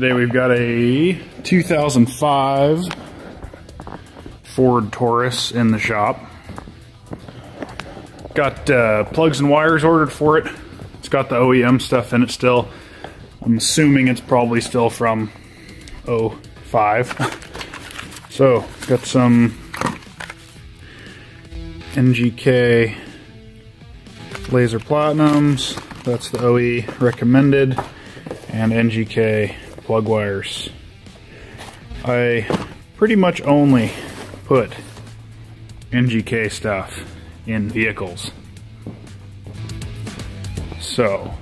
Today we've got a 2005 Ford Taurus in the shop. Got uh, plugs and wires ordered for it. It's got the OEM stuff in it still. I'm assuming it's probably still from 05. so, got some NGK laser platinums. That's the OE recommended. And NGK plug wires. I pretty much only put NGK stuff in vehicles. So,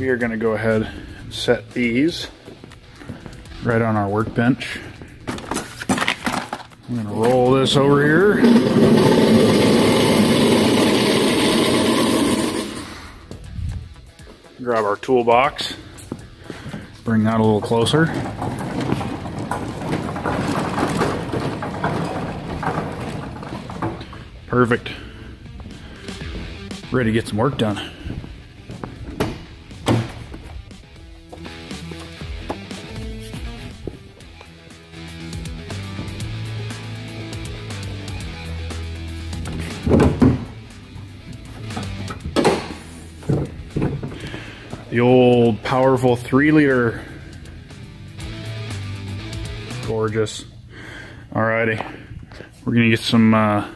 we are going to go ahead and set these right on our workbench. I'm going to roll this over here. Grab our toolbox, bring that a little closer. Perfect. Ready to get some work done. The old powerful three liter. Gorgeous. Alrighty. We're gonna get some uh,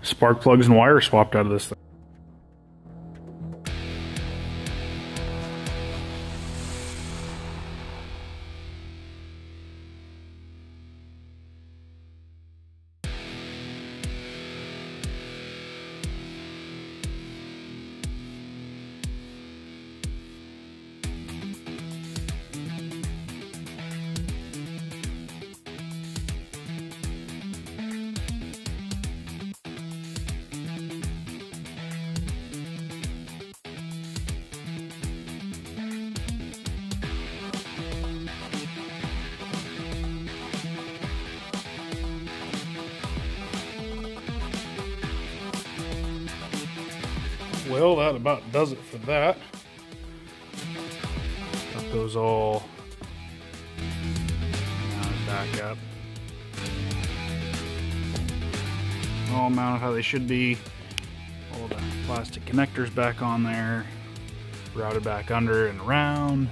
spark plugs and wires swapped out of this thing. Well, that about does it for that. Got those all back up. All mounted how they should be. All the plastic connectors back on there. Routed back under and around.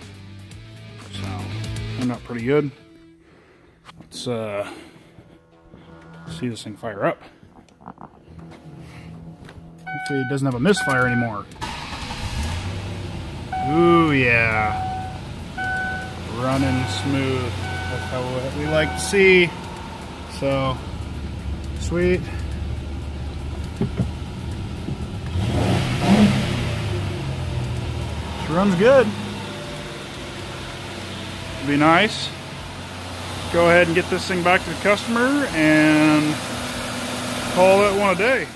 So, turned out pretty good. Let's uh, see this thing fire up. Hopefully it doesn't have a misfire anymore. Ooh, yeah. Running smooth. That's how we like to see. So, sweet. Runs good. Be nice. Go ahead and get this thing back to the customer and call that one a day.